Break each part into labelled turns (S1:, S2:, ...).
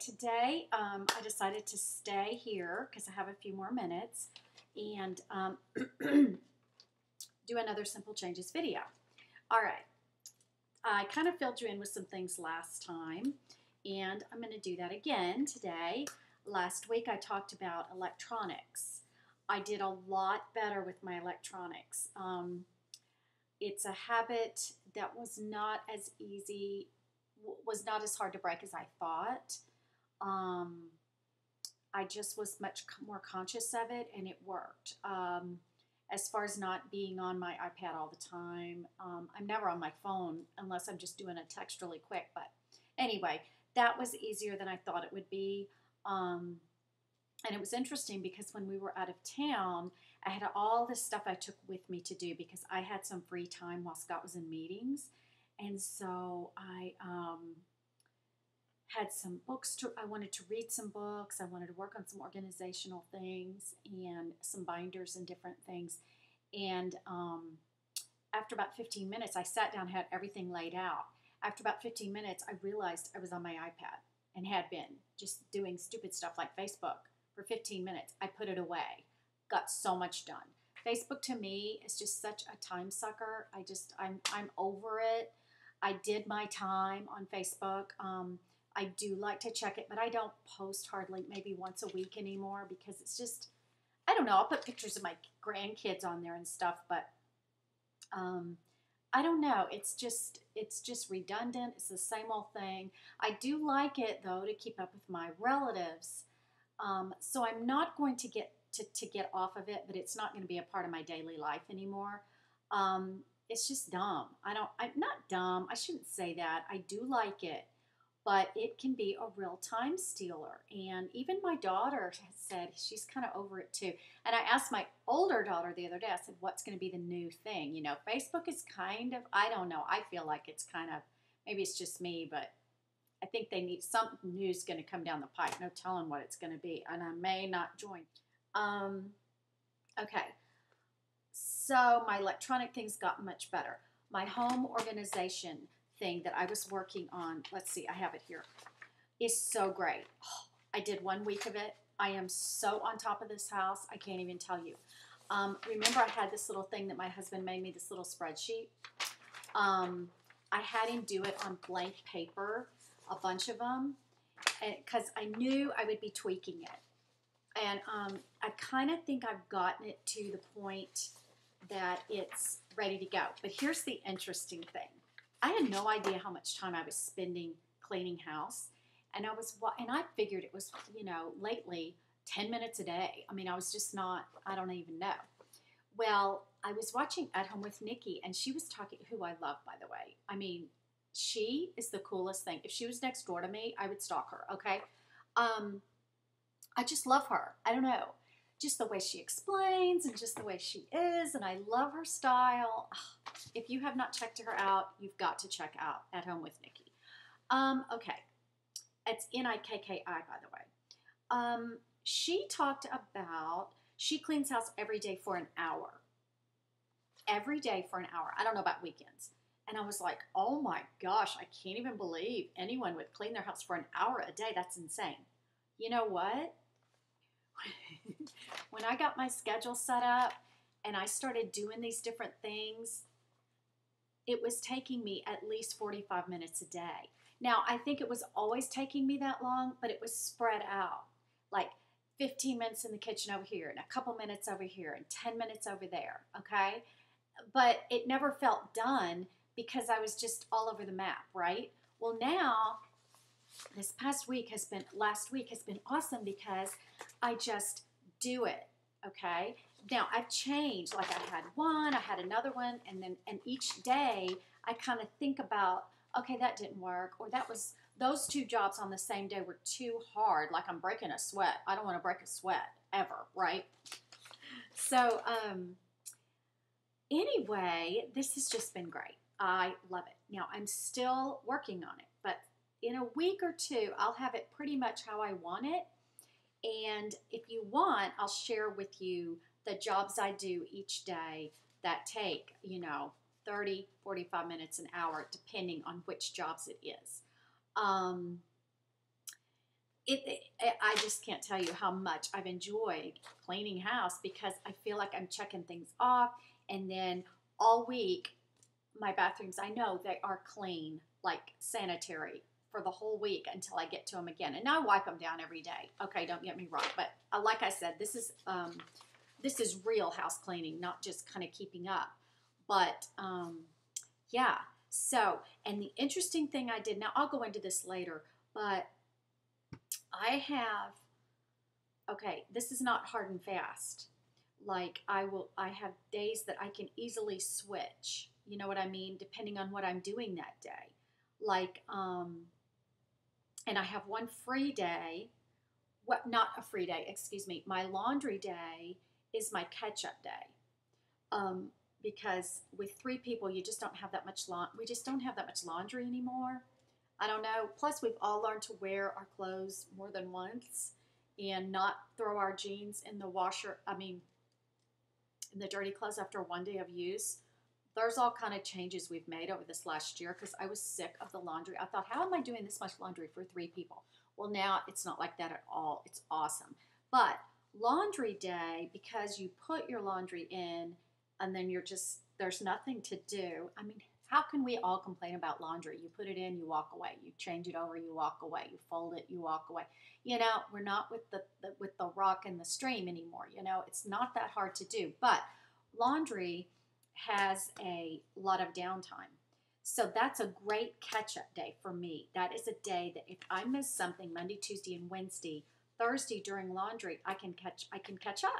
S1: today um, I decided to stay here because I have a few more minutes and um, do another simple changes video. All right, I kind of filled you in with some things last time and I'm going to do that again today. Last week I talked about electronics. I did a lot better with my electronics. Um, it's a habit that was not as easy was not as hard to break as I thought. Um, I just was much more conscious of it, and it worked. Um, as far as not being on my iPad all the time, um, I'm never on my phone unless I'm just doing a text really quick. But anyway, that was easier than I thought it would be. Um, and it was interesting because when we were out of town, I had all this stuff I took with me to do because I had some free time while Scott was in meetings. And so I had some books to, I wanted to read some books. I wanted to work on some organizational things and some binders and different things. And um, after about 15 minutes, I sat down, had everything laid out. After about 15 minutes, I realized I was on my iPad and had been just doing stupid stuff like Facebook for 15 minutes. I put it away, got so much done. Facebook to me is just such a time sucker. I just I'm I'm over it. I did my time on Facebook. Um, I do like to check it, but I don't post hardly maybe once a week anymore because it's just, I don't know. I'll put pictures of my grandkids on there and stuff, but um, I don't know. It's just it's just redundant. It's the same old thing. I do like it though to keep up with my relatives. Um, so I'm not going to get to, to get off of it, but it's not going to be a part of my daily life anymore. Um, it's just dumb. I don't, I'm not dumb. I shouldn't say that. I do like it, but it can be a real time stealer. And even my daughter has said she's kind of over it too. And I asked my older daughter the other day, I said, what's going to be the new thing? You know, Facebook is kind of, I don't know. I feel like it's kind of, maybe it's just me, but I think they need some news going to come down the pipe. No telling what it's going to be. And I may not join. Um, okay. So my electronic things got much better. My home organization thing that I was working on, let's see, I have it here, is so great. Oh, I did one week of it. I am so on top of this house, I can't even tell you. Um, remember, I had this little thing that my husband made me, this little spreadsheet. Um, I had him do it on blank paper, a bunch of them, because I knew I would be tweaking it. And um, I kind of think I've gotten it to the point that it's ready to go. But here's the interesting thing. I had no idea how much time I was spending cleaning house. And I was what and I figured it was, you know, lately 10 minutes a day. I mean, I was just not I don't even know. Well, I was watching At Home with Nikki and she was talking who I love by the way. I mean, she is the coolest thing. If she was next door to me, I would stalk her, okay? Um I just love her. I don't know just the way she explains and just the way she is. And I love her style. If you have not checked her out, you've got to check out At Home with Nikki. Um, okay. It's N I K K I, by the way. Um, she talked about she cleans house every day for an hour. Every day for an hour. I don't know about weekends. And I was like, oh my gosh, I can't even believe anyone would clean their house for an hour a day. That's insane. You know what? when I got my schedule set up and I started doing these different things, it was taking me at least 45 minutes a day. Now, I think it was always taking me that long, but it was spread out like 15 minutes in the kitchen over here, and a couple minutes over here, and 10 minutes over there, okay? But it never felt done because I was just all over the map, right? Well, now this past week has been last week has been awesome because I just do it. Okay. Now I've changed. Like I had one, I had another one, and then and each day I kind of think about, okay, that didn't work, or that was those two jobs on the same day were too hard. Like I'm breaking a sweat. I don't want to break a sweat ever, right? So um anyway, this has just been great. I love it. Now I'm still working on it, but in a week or two, I'll have it pretty much how I want it. And if you want, I'll share with you the jobs I do each day that take, you know, 30, 45 minutes, an hour, depending on which jobs it is. Um, it, it, I just can't tell you how much I've enjoyed cleaning house because I feel like I'm checking things off, and then all week, my bathrooms I know they are clean, like sanitary for the whole week until I get to them again, and I wipe them down every day. Okay, don't get me wrong, but uh, like I said, this is um, this is real house cleaning, not just kind of keeping up. But um, yeah, so and the interesting thing I did now I'll go into this later, but I have, okay, this is not hard and fast. Like I will, I have days that I can easily switch. You know what I mean? Depending on what I'm doing that day. Like, um, and I have one free day. What? Not a free day. Excuse me. My laundry day is my catch-up day. Um, because with three people, you just don't have that much laundry. We just don't have that much laundry anymore. I don't know. Plus, we've all learned to wear our clothes more than once and not throw our jeans in the washer. I mean, in the dirty clothes after one day of use. There's all kind of changes we've made over this last year because I was sick of the laundry. I thought, how am I doing this much laundry for three people? Well, now it's not like that at all. It's awesome. But laundry day, because you put your laundry in and then you're just, there's nothing to do. I mean, how can we all complain about laundry? You put it in, you walk away. You change it over, you walk away. You fold it, you walk away. You know, we're not with the, the with the rock and the stream anymore. You know, it's not that hard to do. But laundry has a lot of downtime. So that's a great catch-up day for me. That is a day that if I miss something Monday, Tuesday, and Wednesday, Thursday during laundry, I can catch I can catch up.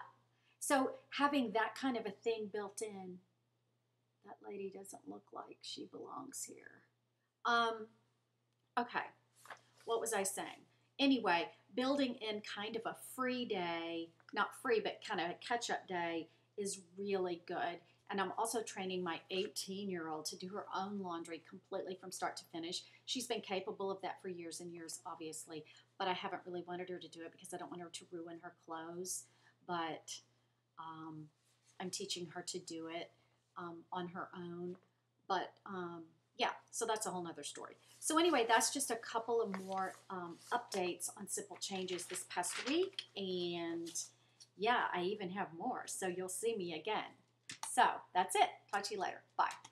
S1: So having that kind of a thing built in that lady doesn't look like she belongs here. Um, okay, what was I saying? Anyway, building in kind of a free day, not free, but kind of a catch up day is really good. And I'm also training my 18 year old to do her own laundry completely from start to finish. She's been capable of that for years and years, obviously, but I haven't really wanted her to do it because I don't want her to ruin her clothes. But um, I'm teaching her to do it um, on her own. But um, yeah, so that's a whole nother story. So anyway, that's just a couple of more um, updates on simple changes this past week. And yeah, I even have more. So you'll see me again. So that's it. Talk to you later. Bye.